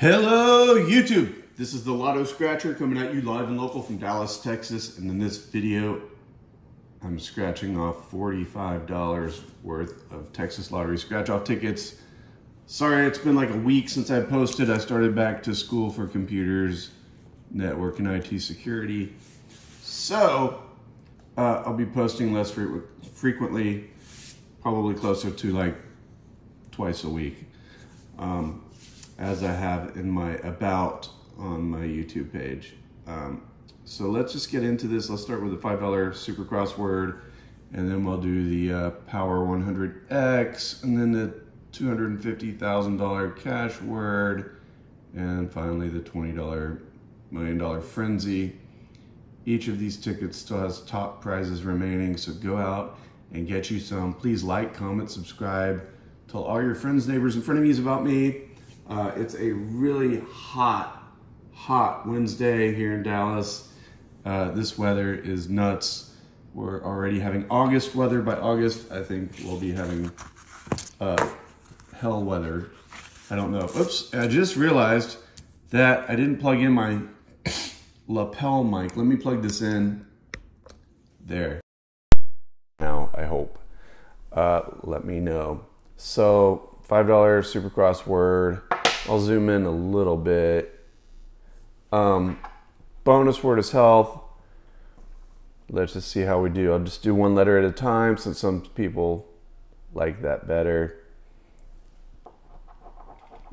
Hello, YouTube. This is the Lotto Scratcher coming at you live and local from Dallas, Texas. And in this video, I'm scratching off $45 worth of Texas Lottery scratch off tickets. Sorry, it's been like a week since I posted. I started back to school for computers, network, and IT security. So, uh, I'll be posting less fre frequently, probably closer to like twice a week. Um, as I have in my about on my YouTube page. Um, so let's just get into this. Let's start with the $5 super crossword and then we'll do the uh, Power 100X and then the $250,000 cash word and finally the $20 million frenzy. Each of these tickets still has top prizes remaining, so go out and get you some. Please like, comment, subscribe, tell all your friends, neighbors, and frenemies about me. Uh, it's a really hot, hot Wednesday here in Dallas. Uh, this weather is nuts. We're already having August weather. By August, I think we'll be having uh, hell weather. I don't know. Oops, I just realized that I didn't plug in my lapel mic. Let me plug this in. There. Now, I hope. Uh, let me know. So, $5 super crossword. I'll zoom in a little bit. Um, bonus word is health. Let's just see how we do. I'll just do one letter at a time since some people like that better.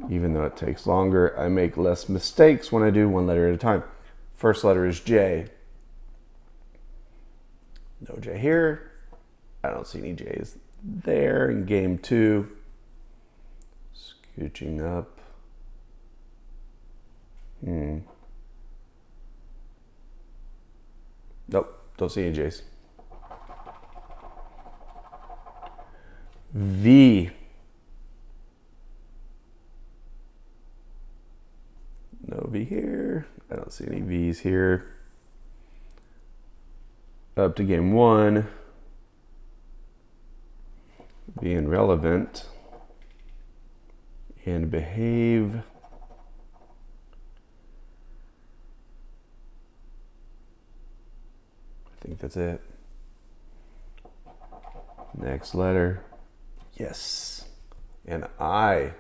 Even though it takes longer, I make less mistakes when I do one letter at a time. First letter is J. No J here. I don't see any J's there in game two. Scooching up. Hmm. Nope, don't see any J's. V. No V here. I don't see any V's here. Up to game one. Being relevant and behave. Think that's it. Next letter. Yes. And I.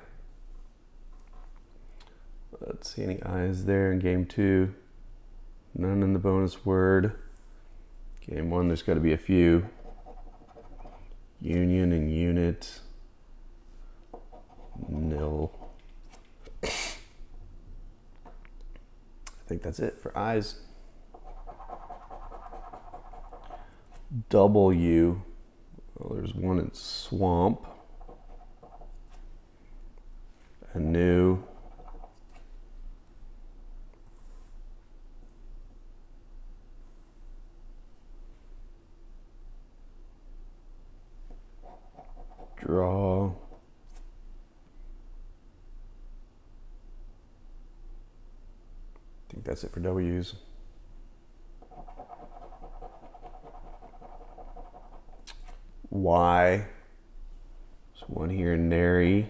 Let's see any eyes there in game two. None in the bonus word. Game one, there's got to be a few. Union and unit. Nil. I think that's it for eyes. W. Well, there's one in swamp. A new. Draw. I think that's it for W's. Y. There's one here in Nary.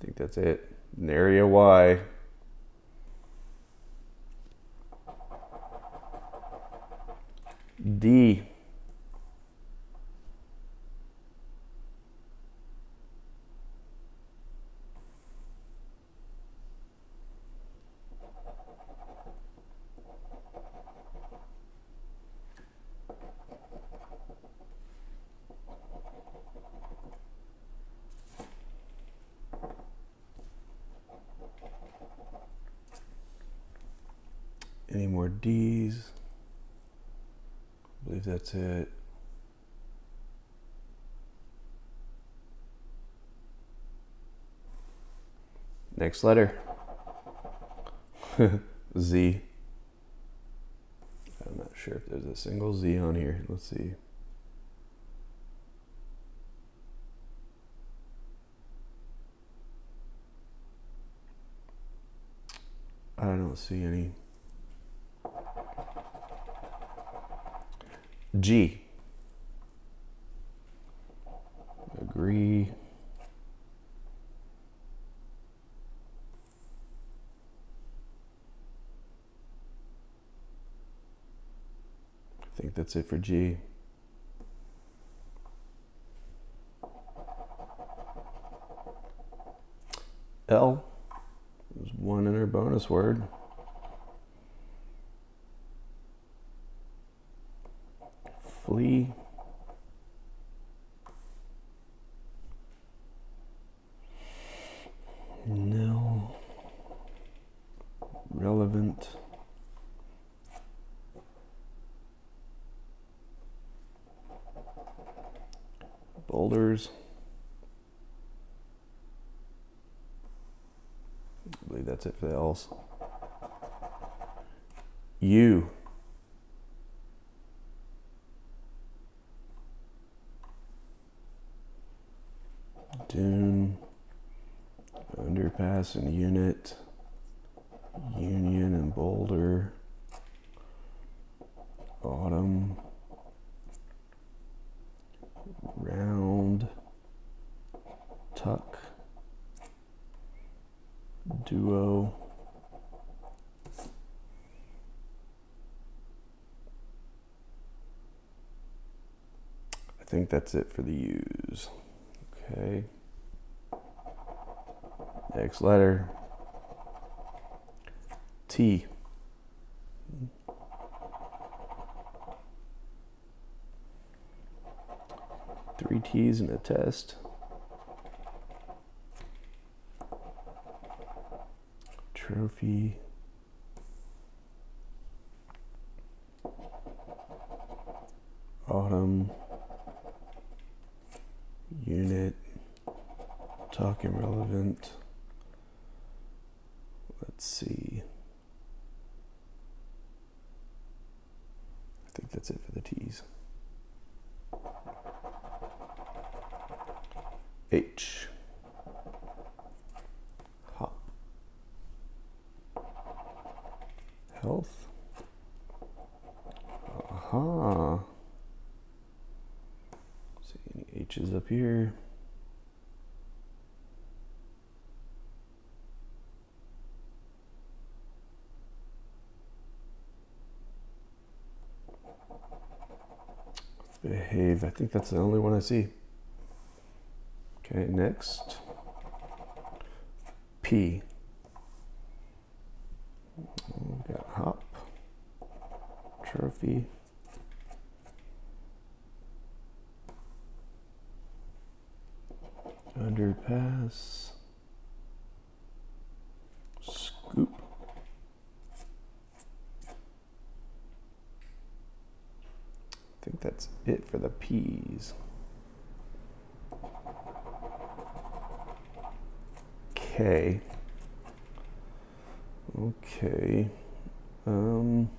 I think that's it. Nary Y. D. Any more D's? I believe that's it. Next letter. Z. I'm not sure if there's a single Z on here. Let's see. I don't see any. G. Agree. I think that's it for G. L is one in our bonus word. Flee. No. Relevant. Boulders. I believe that's it for the L's. U. Dune, underpass and unit, Union and Boulder, Autumn, Round, Tuck, Duo, I think that's it for the U's. Okay. Next letter. T. Three T's in a test. Trophy. Autumn. Unit. Talking relevant. Let's see. I think that's it for the T's. H. Hop. Health. Aha. See any H's up here? Behave. I think that's the only one I see. Okay, next. P. We've got hop, trophy. Underpass. Scoop. I think that's it for the peas. Okay. Okay. Um.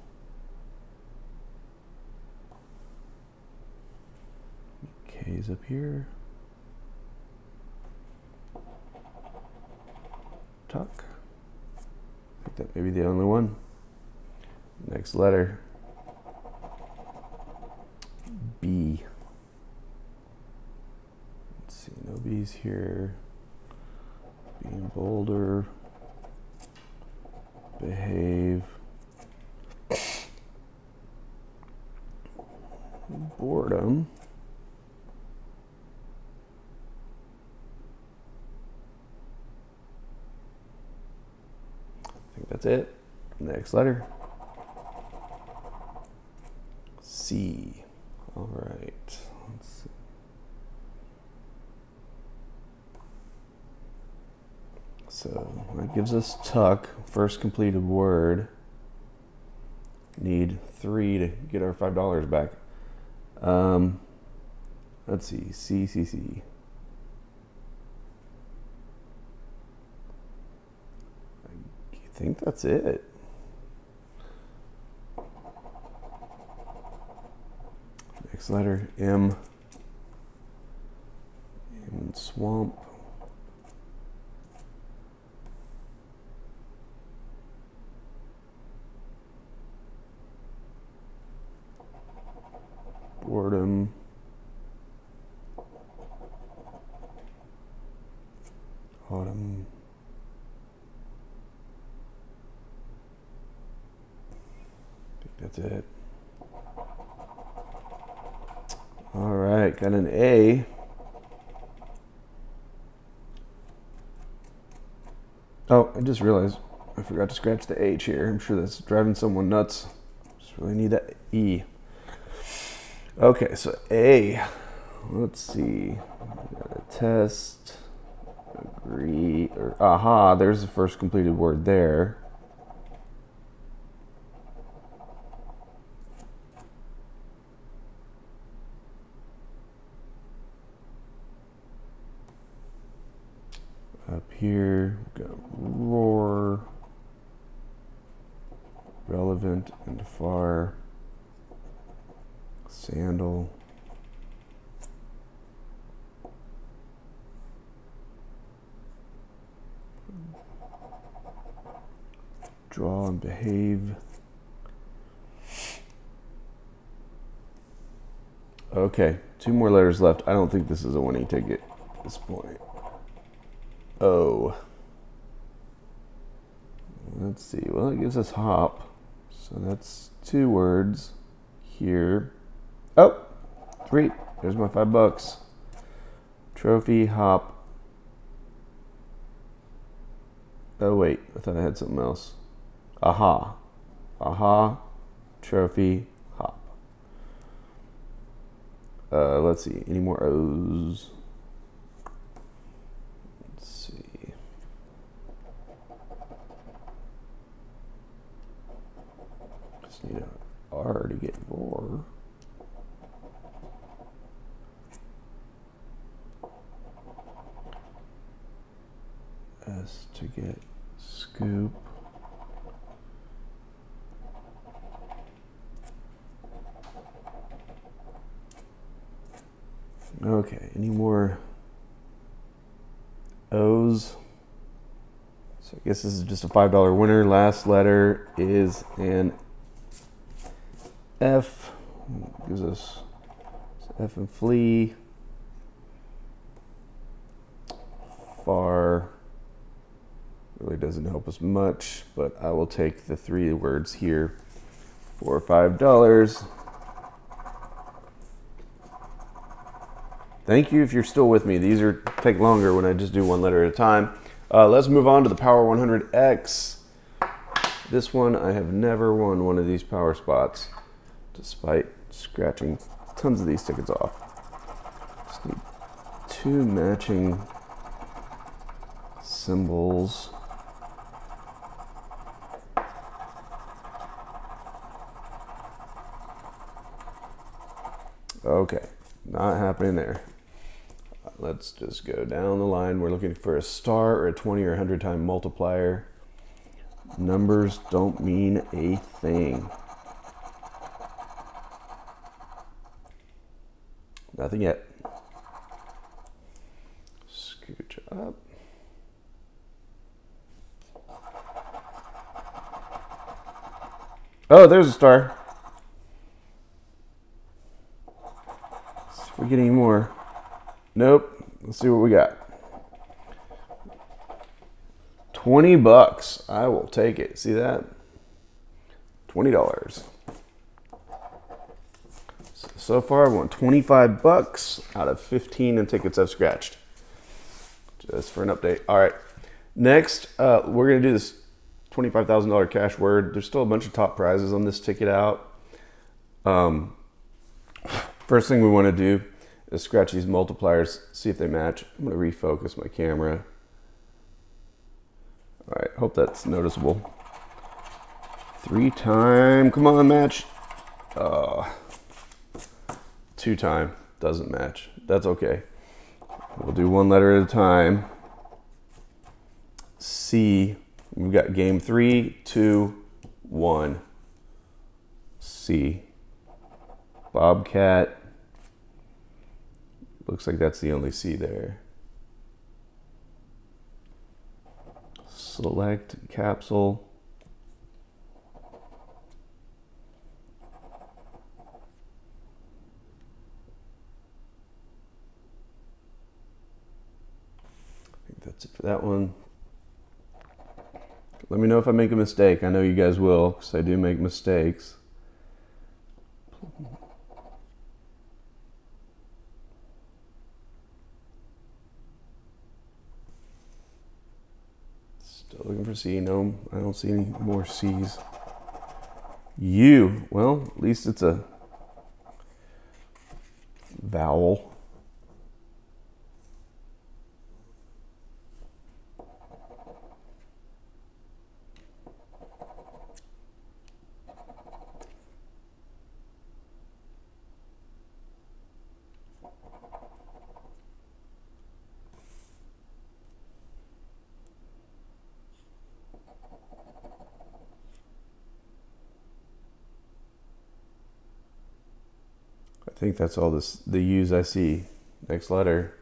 K's up here. Tuck. I think that may be the only one. Next letter. B. Let's see, no B's here. Being bolder. Behave. Boredom. I think that's it. Next letter. C. All right. Let's see. So that gives us tuck, first completed word. Need three to get our five dollars back. Um, let's see, C C C. I think that's it. Next letter M. M swamp. Boredom. Autumn. I think that's it. All right, got an A. Oh, I just realized I forgot to scratch the H here. I'm sure that's driving someone nuts. Just really need that E. Okay, so A. Let's see. Test. Agree. Or, aha, there's the first completed word there. Up here, we've got roar, relevant and far, sandal. Draw and behave. Okay, two more letters left. I don't think this is a winning ticket at this point. O. Let's see. Well, it gives us hop. So that's two words here. Oh, three. There's my five bucks. Trophy, hop. Oh, wait. I thought I had something else. Aha. Aha. Trophy, hop. Uh, let's see. Any more O's? Need an R to get more. S to get scoop. Okay, any more O's? So I guess this is just a $5 winner. Last letter is an F gives us F and flee. Far really doesn't help us much, but I will take the three words here for five dollars. Thank you if you're still with me. These are take longer when I just do one letter at a time. Uh, let's move on to the Power 100X. This one, I have never won one of these power spots despite scratching tons of these tickets off. Just need two matching symbols. Okay, not happening there. Let's just go down the line. We're looking for a star or a 20 or 100 time multiplier. Numbers don't mean a thing. Nothing yet. Scooch up. Oh, there's a star. See if we get any more. Nope. Let's see what we got. 20 bucks. I will take it. See that? $20 so far, I've won 25 bucks out of 15 in tickets I've scratched. Just for an update. All right. Next, uh, we're going to do this $25,000 cash word. There's still a bunch of top prizes on this ticket out. Um, first thing we want to do is scratch these multipliers, see if they match. I'm going to refocus my camera. All right, hope that's noticeable. Three time, come on, match. Uh, two time doesn't match. That's okay. We'll do one letter at a time. C. We've got game three, two, one. C. Bobcat. Looks like that's the only C there. Select capsule. That's it for that one. Let me know if I make a mistake. I know you guys will, because I do make mistakes. Still looking for C. No, I don't see any more C's. U. Well, at least it's a vowel. Think that's all this the U's I see. Next letter.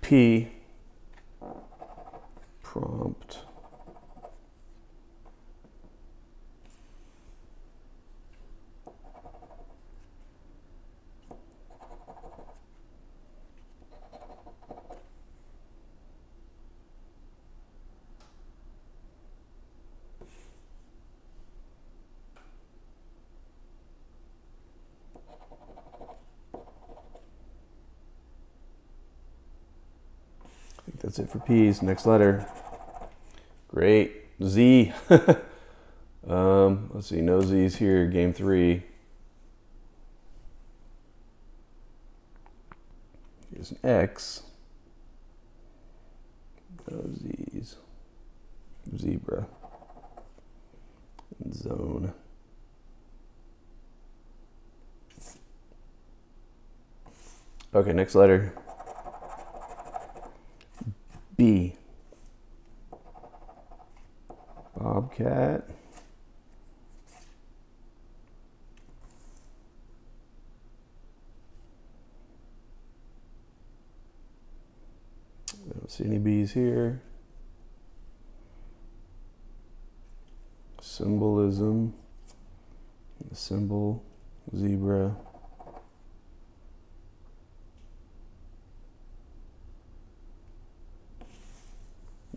P. Prompt. I think that's it for P's. Next letter. Great. Z. um, let's see. No Z's here. Game three. Here's an X. No Z's. Zebra. Zone. Okay, next letter. Bobcat. I don't see any bees here. Symbolism. The symbol. Zebra.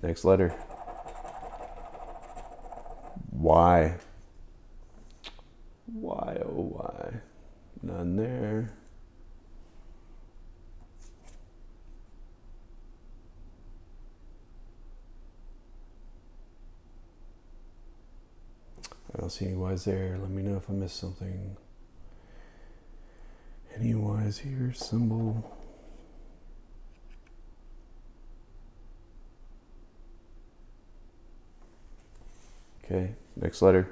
Next letter. Y. Y, oh, Y. None there. I don't see any Y's there. Let me know if I missed something. Any Y's here? Symbol. Okay, next letter.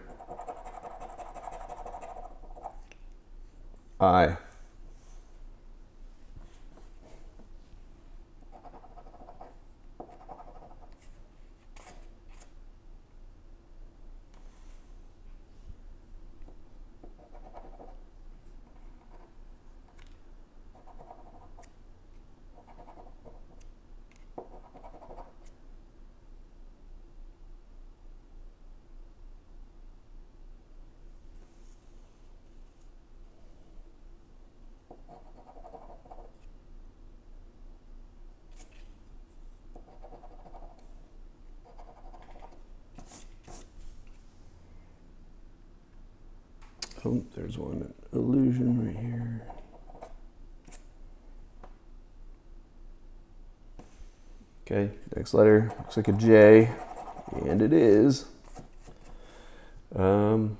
I. Oh, there's one illusion right here. Okay, next letter looks like a J, and it is. Um,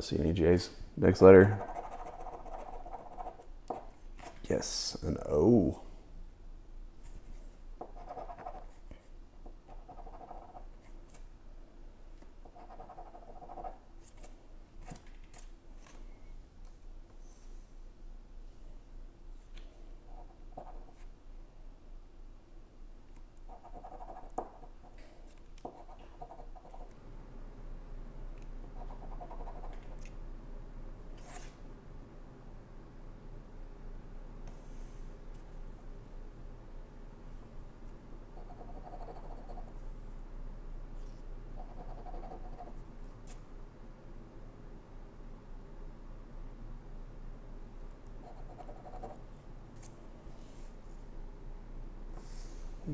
don't see any J's. Next letter. Yes, an O.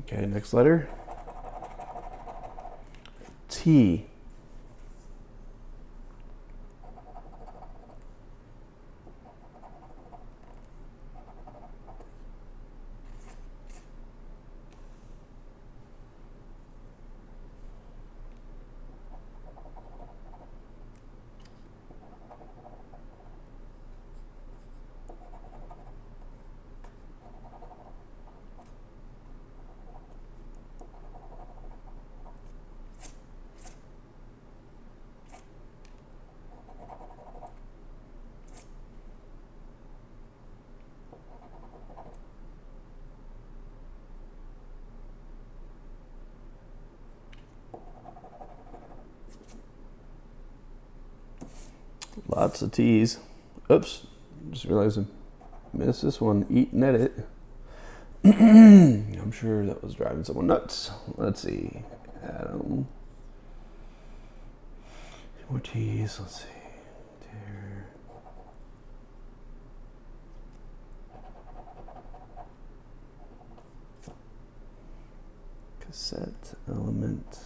Okay, next letter. T. Lots of T's. Oops, just realized I missed this one. Eat and edit. I'm sure that was driving someone nuts. Let's see. Adam. More T's. Let's see. There. Cassette element.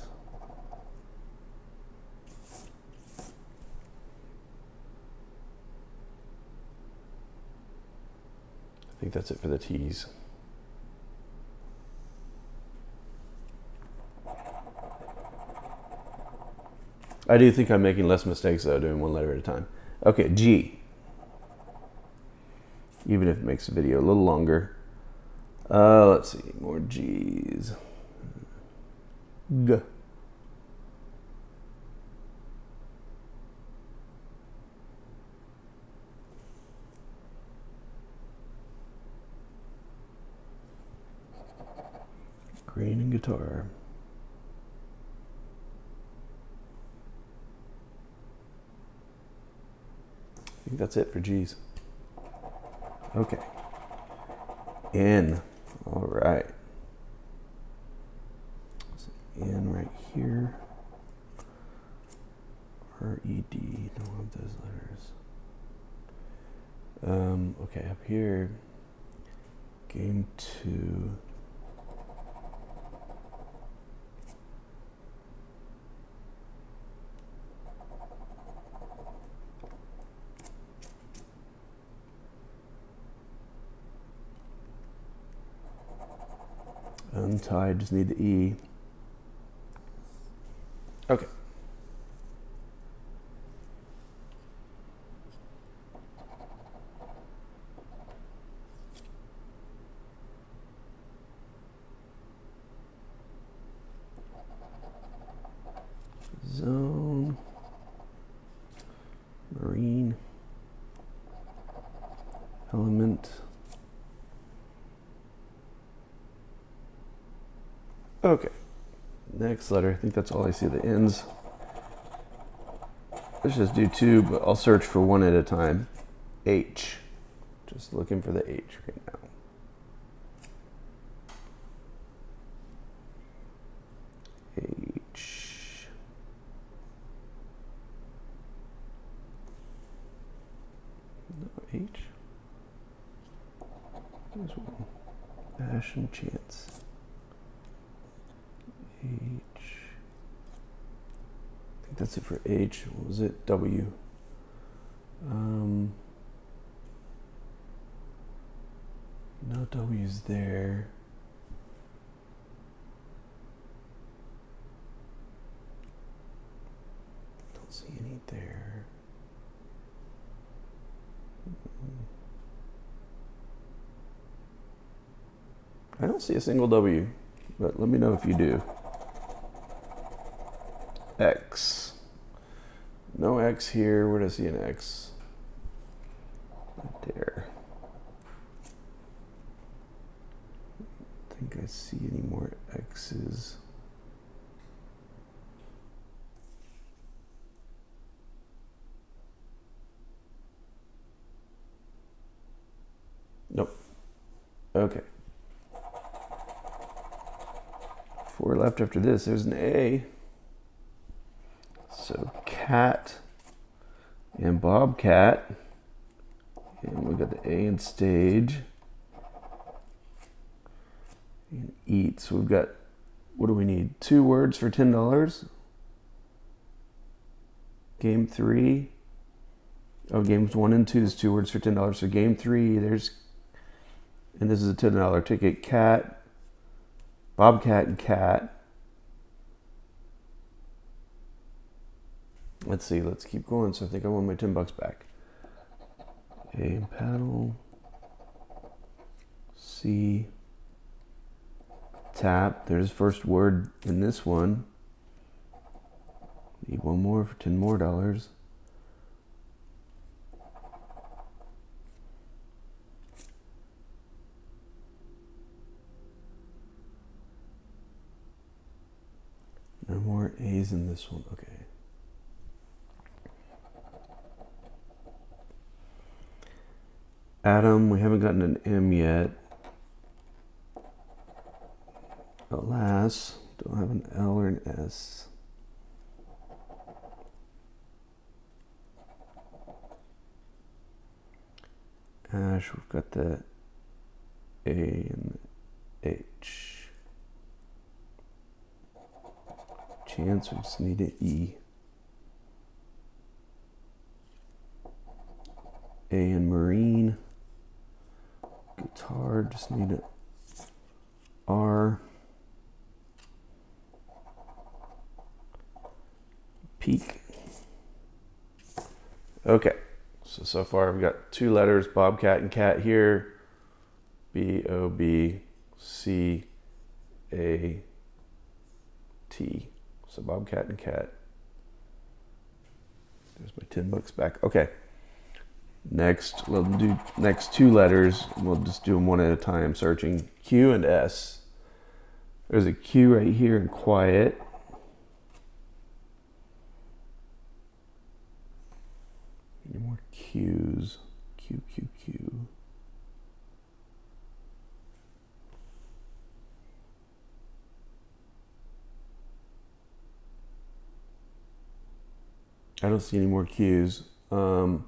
I think that's it for the T's. I do think I'm making less mistakes though, doing one letter at a time. Okay, G. Even if it makes the video a little longer. Uh, let's see, more G's. G. Green and guitar. I think that's it for G's. Okay. N. All right. N right here. R E D. Don't want those letters. Um, okay, up here. Game two. Untied, just need the E. Okay. Zone. Marine. Element. Okay. Next letter. I think that's all I see the ends. Let's just do two, but I'll search for one at a time. H. Just looking for the H right now. H. No H. There's one. Ash and Chance. H. I think that's it for H. What was it? W. Um, no W's there. Don't see any there. I don't see a single W, but let me know if you do. X. No X here. Where does I see an X? There. I think I see any more X's. Nope. Okay. Four left after this. There's an A. Cat and bobcat. And we got the A in stage. And eat. So we've got, what do we need? Two words for $10. Game three. Oh, games one and two is two words for $10. So game three, there's, and this is a $10 ticket. Cat, Bobcat and cat. Let's see, let's keep going. So I think I want my 10 bucks back. A paddle. C. Tap. There's first word in this one. Need one more for 10 more dollars. No more A's in this one. Okay. Adam, we haven't gotten an M yet. Alas, don't have an L or an S. Ash, we've got the A and the H. Chance, we just need an E. A and Marine. Guitar, just need an R. Peak. Okay, so so far I've got two letters, Bobcat and Cat here. B O B C A T. So Bobcat and Cat. There's my 10 bucks back. Okay. Next, we'll do next two letters. We'll just do them one at a time, searching Q and S. There's a Q right here in quiet. Any more Q's? Q, Q, Q. I don't see any more Q's. Um,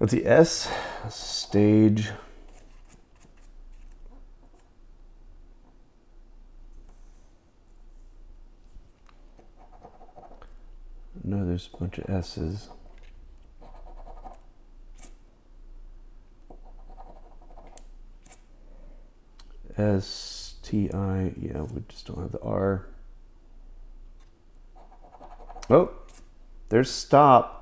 let's see, S, stage. No, there's a bunch of S's. S T I, yeah, we just don't have the R. Oh, there's stop.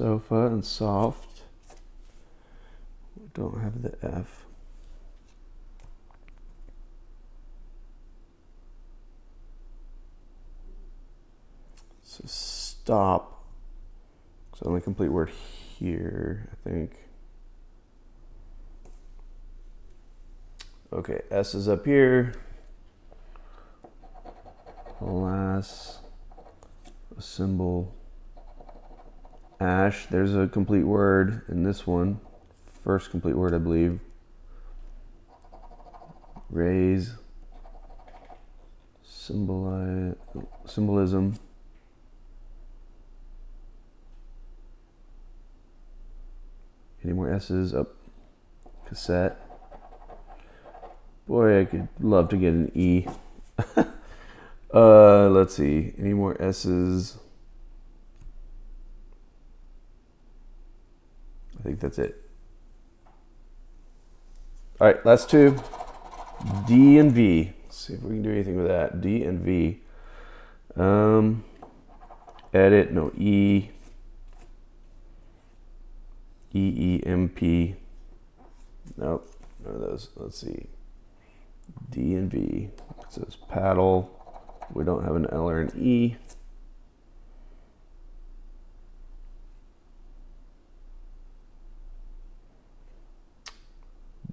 Sofa and soft. We don't have the F. So stop. So only complete word here, I think. Okay, S is up here. Alas, a symbol. Ash, there's a complete word in this one. First complete word, I believe. Raise. Symboli- symbolism. Any more S's? Up. Cassette. Boy, I could love to get an E. uh, let's see. Any more S's? I think that's it. All right, last two. D and V. Let's see if we can do anything with that. D and V. Um, edit, no E. E E M P. Nope, none of those. Let's see. D and V. It says paddle. We don't have an L or an E.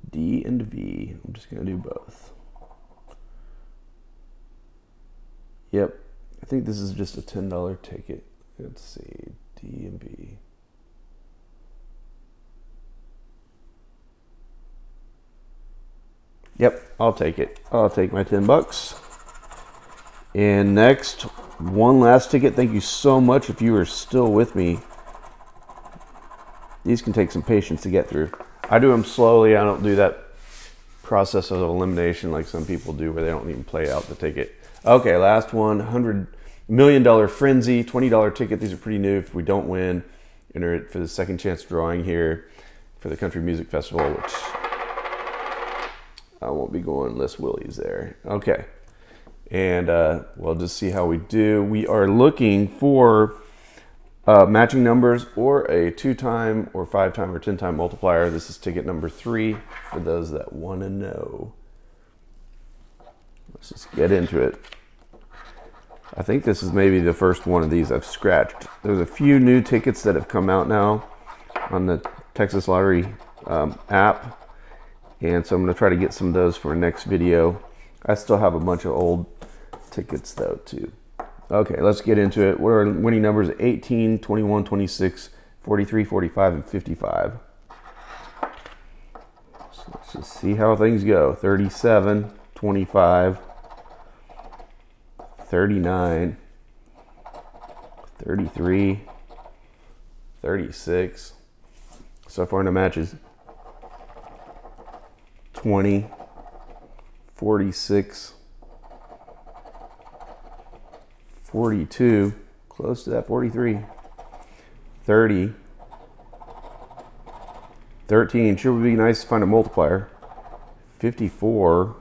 D and V. I'm just going to do both. Yep. I think this is just a $10 ticket. Let's see. D and B. Yep, I'll take it. I'll take my 10 bucks. And next, one last ticket. Thank you so much if you are still with me. these can take some patience to get through. I do them slowly. I don't do that process of elimination like some people do where they don't even play out the ticket. Okay, last one, $100 million frenzy, $20 ticket. These are pretty new. If we don't win, enter it for the second chance drawing here for the Country Music Festival, which I won't be going unless Willie's there. Okay. And uh, we'll just see how we do. We are looking for uh, matching numbers or a two time or five time or 10 time multiplier. This is ticket number three for those that want to know. Let's just get into it. I think this is maybe the first one of these I've scratched. There's a few new tickets that have come out now on the Texas Lottery um, app. And so I'm going to try to get some of those for next video. I still have a bunch of old tickets though too. Okay, let's get into it. What are winning numbers? 18, 21, 26, 43, 45, and 55. So let's just see how things go. 37, 25, 39, 33, 36. So far in the matches 20, 46, 42, close to that 43, 30, 13. Sure would be nice to find a multiplier. 54,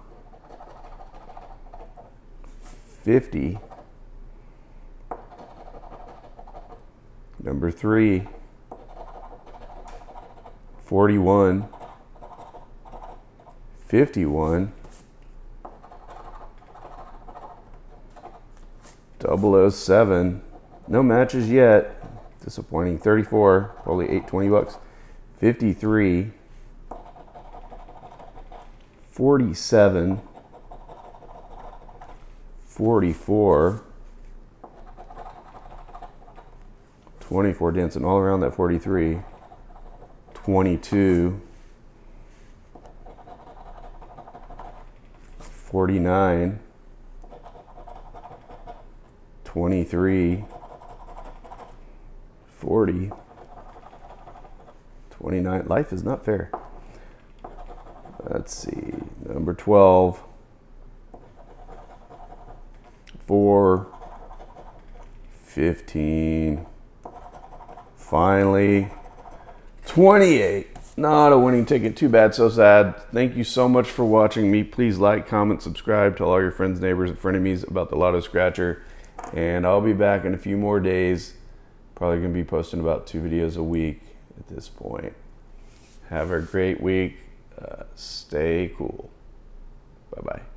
50, number 3, 41, 51, 007. No matches yet. Disappointing. 34, probably 820 bucks. 53, 47, 44, 24 dancing all around that 43, 22, 49, 23, 40, 29. Life is not fair. Let's see. Number 12, 4, 15, finally, 28. Not a winning ticket. Too bad. So sad. Thank you so much for watching me. Please like, comment, subscribe. Tell all your friends, neighbors, and frenemies about the Lotto Scratcher. And I'll be back in a few more days. Probably going to be posting about two videos a week at this point. Have a great week. Uh, stay cool. Bye bye.